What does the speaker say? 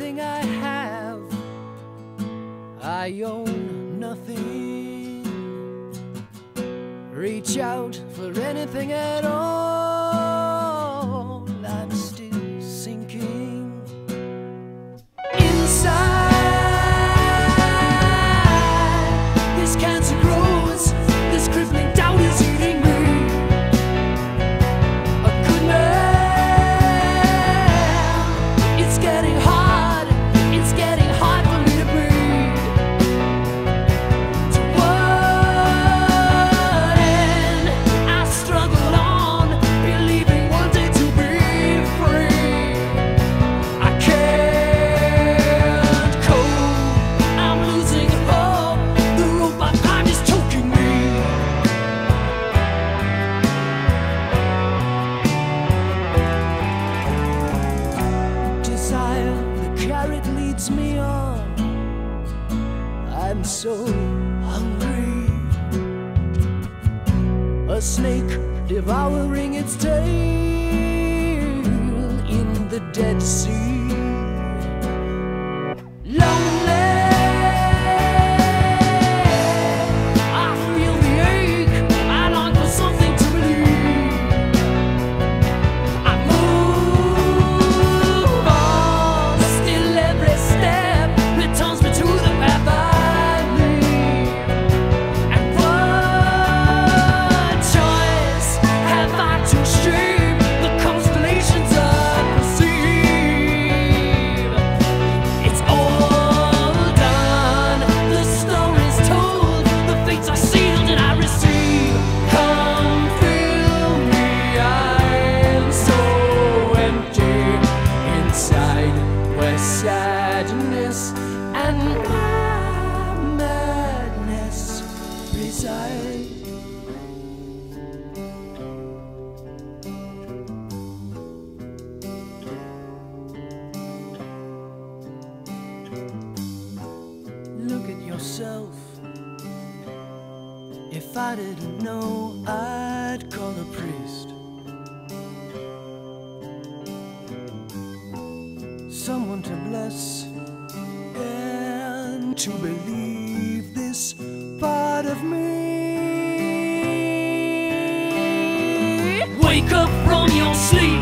everything I have, I own nothing. Reach out for anything at all. devouring its tail in the Dead Sea. didn't know I'd call a priest. Someone to bless And to believe this part of me. Wake up from your sleep.